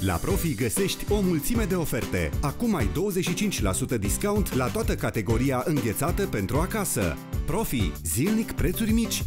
La Profi găsești o mulțime de oferte. Acum ai 25% discount la toată categoria înghețată pentru acasă. Profi, zilnic prețuri mici.